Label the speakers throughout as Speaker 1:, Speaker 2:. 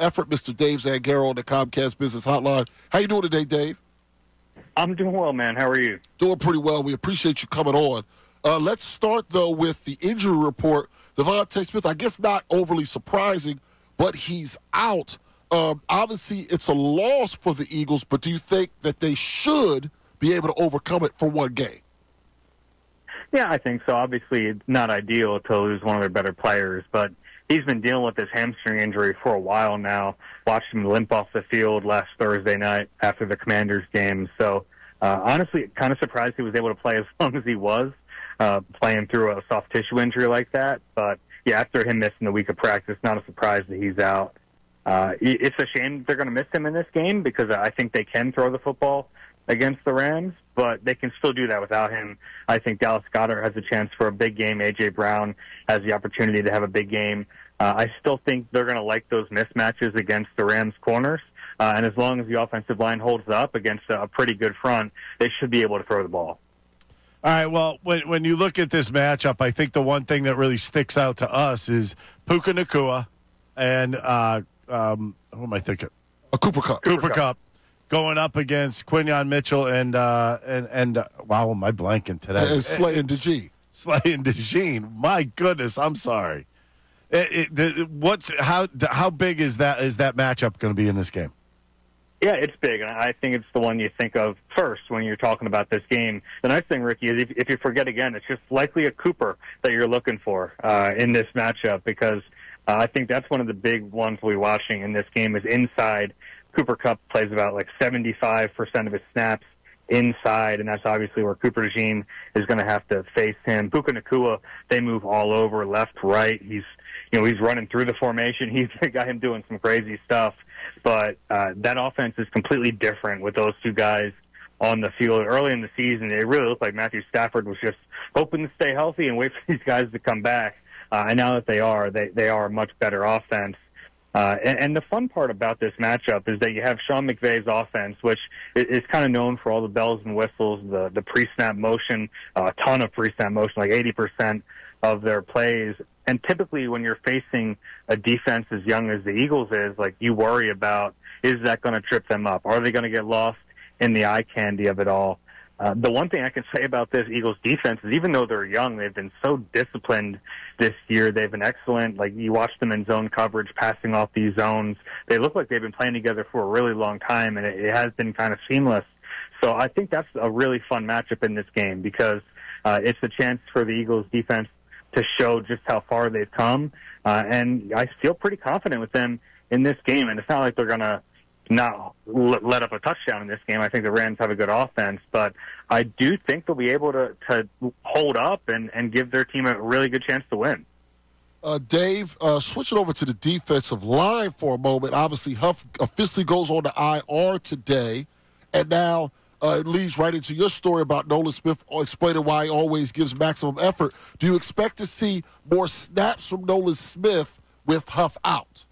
Speaker 1: effort, Mr. Dave Zangaro on the Comcast Business Hotline. How you doing today, Dave?
Speaker 2: I'm doing well, man. How are you?
Speaker 1: Doing pretty well. We appreciate you coming on. Uh, let's start though with the injury report. DeVonta Smith, I guess not overly surprising, but he's out. Um, obviously, it's a loss for the Eagles, but do you think that they should be able to overcome it for one game?
Speaker 2: Yeah, I think so. Obviously, it's not ideal to lose one of their better players, but he's been dealing with this hamstring injury for a while now. Watched him limp off the field last Thursday night after the Commanders game. So, uh, honestly, kind of surprised he was able to play as long as he was, uh, playing through a soft tissue injury like that. But yeah, after him missing the week of practice, not a surprise that he's out. Uh, it's a shame they're going to miss him in this game because I think they can throw the football against the Rams, but they can still do that without him. I think Dallas Goedert has a chance for a big game. AJ Brown has the opportunity to have a big game. Uh, I still think they're going to like those mismatches against the Rams corners. Uh, and as long as the offensive line holds up against a pretty good front, they should be able to throw the ball.
Speaker 3: All right. Well, when when you look at this matchup, I think the one thing that really sticks out to us is Puka Nacua and uh, um, who am I thinking?
Speaker 1: A Cooper Kupp.
Speaker 3: Cooper, Cup. Kupp going up against Quinyon Mitchell and uh, and and uh, wow, am I blanking today?
Speaker 1: And Slay and DeJean.
Speaker 3: Slay and DeJean. My goodness, I'm sorry. It, it, what? How? How big is that? Is that matchup going to be in this game?
Speaker 2: Yeah, it's big, and I think it's the one you think of first when you're talking about this game. The nice thing, Ricky, is if, if you forget again, it's just likely a Cooper that you're looking for uh, in this matchup because uh, I think that's one of the big ones we'll be watching in this game is inside. Cooper Kupp plays about like 75% of his snaps inside, and that's obviously where Cooper DeJean is going to have to face him. Puka Nacua, they move all over, left, right. He's you know, he's running through the formation. He's got him doing some crazy stuff. But uh, that offense is completely different with those two guys on the field. Early in the season, it really looked like Matthew Stafford was just hoping to stay healthy and wait for these guys to come back. Uh, and now that they are, they, they are a much better offense. Uh, and, and the fun part about this matchup is that you have Sean McVay's offense, which is, is kind of known for all the bells and whistles, the, the pre-snap motion, uh, a ton of pre-snap motion, like 80% of their plays. And typically, when you're facing a defense as young as the Eagles is, like you worry about, is that going to trip them up? Are they going to get lost in the eye candy of it all? Uh, the one thing I can say about this Eagles defense is even though they're young, they've been so disciplined this year. They've been excellent. Like you watch them in zone coverage, passing off these zones. They look like they've been playing together for a really long time, and it, it has been kind of seamless. So I think that's a really fun matchup in this game because uh, it's a chance for the Eagles defense to show just how far they've come. Uh, and I feel pretty confident with them in this game. And it's not like they're going to not let up a touchdown in this game. I think the Rams have a good offense, but I do think they'll be able to, to hold up and, and give their team a really good chance to win.
Speaker 1: Uh, Dave, uh, switching over to the defensive line for a moment. Obviously, Huff officially goes on the IR today, and now uh, it leads right into your story about Nolan Smith explaining why he always gives maximum effort. Do you expect to see more snaps from Nolan Smith with Huff out?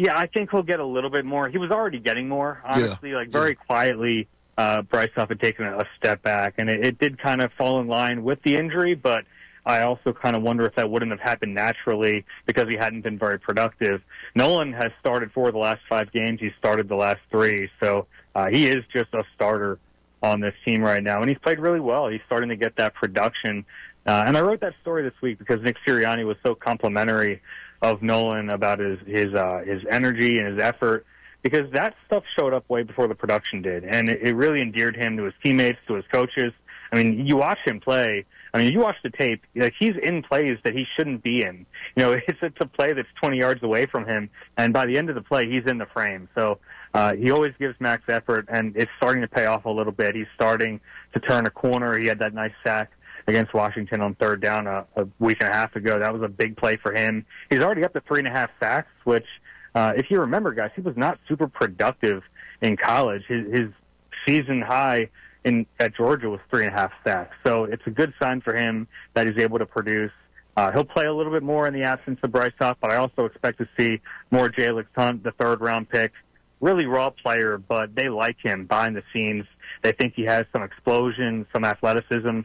Speaker 2: Yeah, I think he'll get a little bit more. He was already getting more, honestly, yeah. like very yeah. quietly. Uh, Bryce Huff had taken a step back, and it, it did kind of fall in line with the injury, but I also kind of wonder if that wouldn't have happened naturally because he hadn't been very productive. Nolan has started four of the last five games. He started the last three, so uh, he is just a starter on this team right now, and he's played really well. He's starting to get that production. Uh, and I wrote that story this week because Nick Sirianni was so complimentary of Nolan about his his uh, his energy and his effort because that stuff showed up way before the production did, and it, it really endeared him to his teammates, to his coaches. I mean, you watch him play. I mean, you watch the tape. Like he's in plays that he shouldn't be in. You know, it's it's a play that's 20 yards away from him, and by the end of the play, he's in the frame. So uh, he always gives max effort, and it's starting to pay off a little bit. He's starting to turn a corner. He had that nice sack against Washington on third down a, a week and a half ago. That was a big play for him. He's already up to three and a half sacks, which, uh, if you remember, guys, he was not super productive in college. His, his season high in at Georgia was three and a half sacks. So it's a good sign for him that he's able to produce. Uh, he'll play a little bit more in the absence of Bryce Huff, but I also expect to see more Jalyx Hunt, the third round pick. Really raw player, but they like him behind the scenes. They think he has some explosion, some athleticism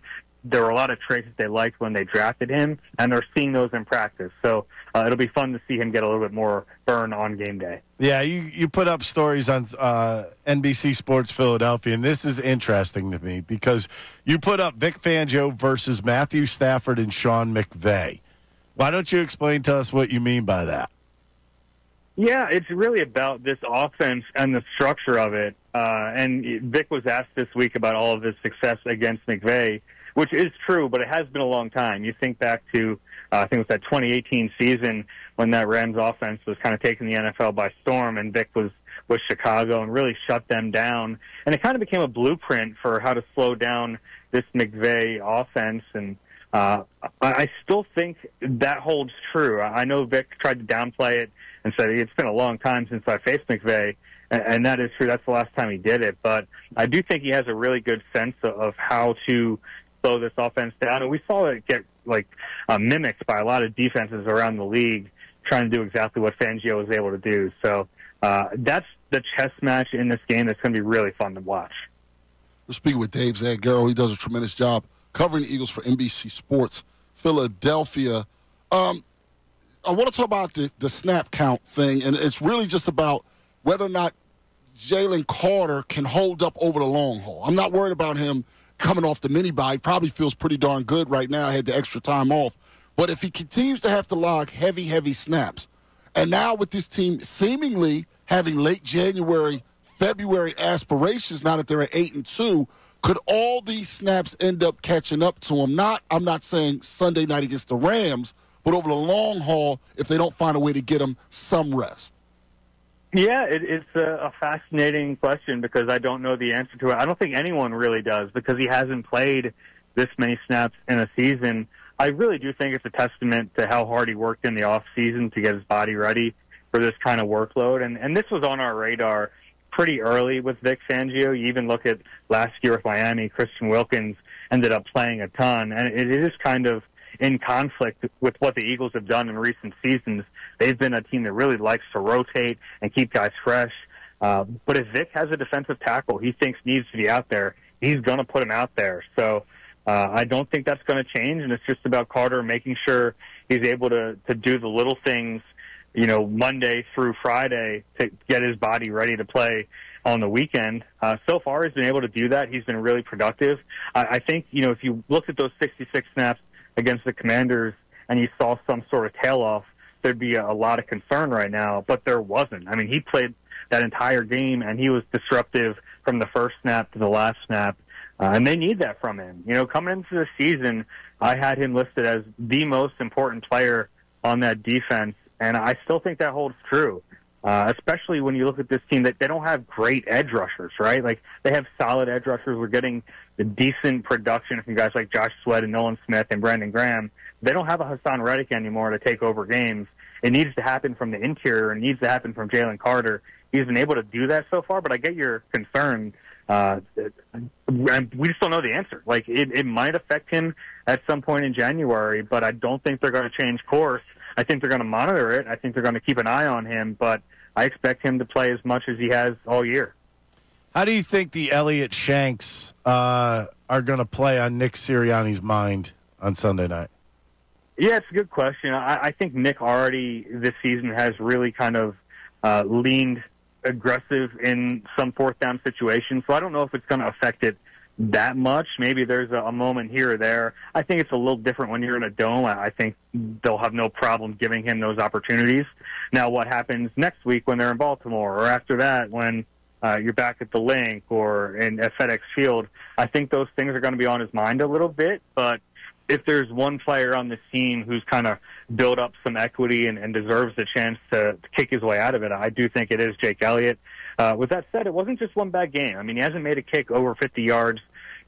Speaker 2: there were a lot of traits that they liked when they drafted him, and they're seeing those in practice. So uh, it'll be fun to see him get a little bit more burn on game day.
Speaker 3: Yeah, you, you put up stories on uh, NBC Sports Philadelphia, and this is interesting to me because you put up Vic Fangio versus Matthew Stafford and Sean McVay. Why don't you explain to us what you mean by that?
Speaker 2: Yeah, it's really about this offense and the structure of it. Uh, and Vic was asked this week about all of his success against McVay, which is true, but it has been a long time. You think back to, uh, I think it was that 2018 season when that Rams offense was kind of taking the NFL by storm, and Vic was with Chicago and really shut them down. And it kind of became a blueprint for how to slow down this McVay offense. And uh, I still think that holds true. I know Vic tried to downplay it and said it's been a long time since I faced McVay, and, that is true. That's the last time he did it. But I do think he has a really good sense of how to slow this offense down, and we saw it get like uh, mimicked by a lot of defenses around the league trying to do exactly what Fangio was able to do. So uh, that's the chess match in this game that's going to be really fun to watch.
Speaker 1: We're speaking with Dave Zangaro. He does a tremendous job covering the Eagles for NBC Sports Philadelphia. Um, I want to talk about the, the snap count thing, and it's really just about whether or not Jalen Carter can hold up over the long haul. I'm not worried about him coming off the mini bye. Probably feels pretty darn good right now. Had the extra time off. But if he continues to have to log heavy, heavy snaps, and now with this team seemingly having late January, February aspirations, now that they're at eight and two, could all these snaps end up catching up to him? Not, I'm not saying Sunday night against the Rams, but over the long haul, if they don't find a way to get him some rest.
Speaker 2: Yeah, it, it's a, a fascinating question because I don't know the answer to it. I don't think anyone really does because he hasn't played this many snaps in a season. I really do think it's a testament to how hard he worked in the off season to get his body ready for this kind of workload. And and this was on our radar pretty early with Vic Fangio. You even look at last year with Miami, Christian Wilkins ended up playing a ton, and it is kind of in conflict with what the Eagles have done in recent seasons. They've been a team that really likes to rotate and keep guys fresh. Uh, but if Vic has a defensive tackle he thinks needs to be out there, he's going to put him out there. So uh, I don't think that's going to change, and it's just about Carter making sure he's able to to do the little things, you know, Monday through Friday to get his body ready to play on the weekend. Uh, so far, he's been able to do that. He's been really productive. I, I think you know if you looked at those 66 snaps against the Commanders and you saw some sort of tail off, there'd be a, a lot of concern right now. But there wasn't. I mean, he played that entire game and he was disruptive from the first snap to the last snap. Uh, and they need that from him. You know, coming into the season, I had him listed as the most important player on that defense, and I still think that holds true. Uh, especially when you look at this team that they don't have great edge rushers, right? Like they have solid edge rushers. We're getting the decent production from guys like Josh Sweat and Nolan Smith and Brandon Graham. They don't have a Haason Reddick anymore to take over games. It needs to happen from the interior It needs to happen from Jalen Carter. He's been able to do that so far, but I get your concern. Uh, we just don't know the answer. Like it, it might affect him at some point in January, but I don't think they're going to change course. I think they're going to monitor it. I think they're going to keep an eye on him, but I expect him to play as much as he has all year.
Speaker 3: How do you think the Elliott Shanks uh, are going to play on Nick Sirianni's mind on Sunday night?
Speaker 2: Yeah, it's a good question. I, I think Nick already this season has really kind of uh, leaned aggressive in some fourth down situations. So I don't know if it's going to affect it that much. Maybe there's a, a moment here or there. I think it's a little different when you're in a dome. I think they'll have no problem giving him those opportunities. Now, what happens next week when they're in Baltimore, or after that when uh, you're back at the Linc or in at FedEx Field? I think those things are going to be on his mind a little bit. But if there's one player on the team who's kind of built up some equity and, and deserves a chance to, to kick his way out of it, I do think it is Jake Elliott. Uh, with that said, it wasn't just one bad game. I mean, he hasn't made a kick over 50 yards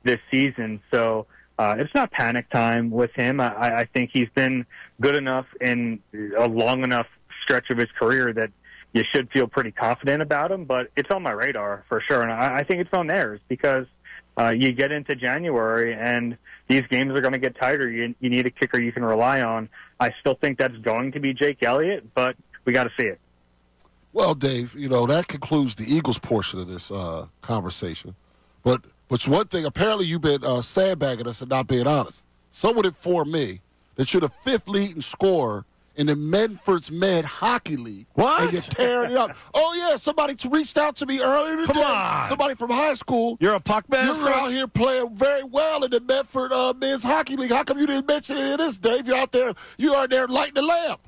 Speaker 2: this season, so uh, it's not panic time with him. I, I think he's been good enough in a long enough stretch of his career that you should feel pretty confident about him. But it's on my radar for sure, and I, I think it's on theirs because uh, you get into January and these games are going to get tighter. You, you need a kicker you can rely on. I still think that's going to be Jake Elliott, but we got to see it.
Speaker 1: Well, Dave, you know, that concludes the Eagles portion of this uh, conversation. But but one thing, apparently you've been uh, sandbagging us and not being honest. Someone informed me that you're the fifth leading scorer in the Medford's Med Hockey League.
Speaker 3: What?
Speaker 1: And you're tearing it up. Oh, yeah, somebody reached out to me earlier today.
Speaker 3: Come on.
Speaker 1: Somebody from high school.
Speaker 3: You're a puck master.
Speaker 1: You're out here playing very well in the Medford uh, Men's Hockey League. How come you didn't mention any of this, Dave? You're out there. You are there lighting the lamp.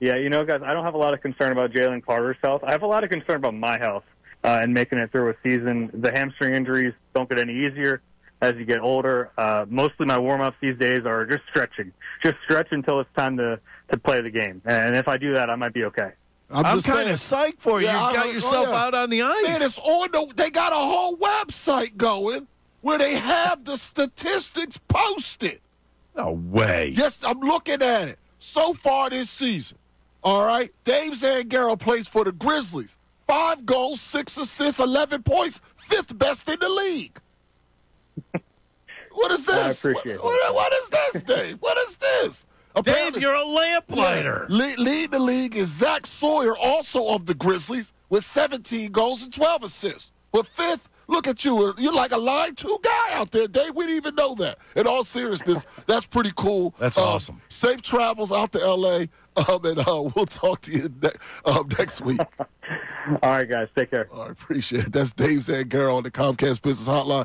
Speaker 2: Yeah, you know, guys, I don't have a lot of concern about Jalen Carter's health. I have a lot of concern about my health uh, and making it through a season. The hamstring injuries don't get any easier as you get older. Uh, mostly my warm ups these days are just stretching, just stretch until it's time to to play the game. And if I do that, I might be okay.
Speaker 1: I'm,
Speaker 3: I'm
Speaker 1: just
Speaker 3: kind of psyched for you.
Speaker 1: Yeah,
Speaker 3: you got
Speaker 1: heard-
Speaker 3: yourself
Speaker 1: oh, yeah.
Speaker 3: out on the ice.
Speaker 1: Man, it's on the. They got a whole website going where they have the statistics posted.
Speaker 3: no way.
Speaker 1: Yes, I'm looking at it. So far this season, all right, Dave Zangaro plays for the Grizzlies. Five goals, six assists, 11 points, fifth best in the league. What is this?
Speaker 2: appreciate
Speaker 1: what, what- what is this, Dave? What is this?
Speaker 3: Dave,
Speaker 1: Apparently-
Speaker 3: you're a lamplighter.
Speaker 1: Lead, lead the league is Zach Sawyer, also of the Grizzlies, with 17 goals and 12 assists. But fifth, look at you. You're like a line two guy out there, Dave. We didn't even know that. In all seriousness, that's pretty cool.
Speaker 3: That's
Speaker 1: Um,
Speaker 3: awesome.
Speaker 1: Safe travels out to L.A., um, and uh, we'll talk to you ne- um, next week.
Speaker 2: All right, guys, take care.
Speaker 1: I appreciate it. That's Dave Zangaro on the Comcast Business Hotline.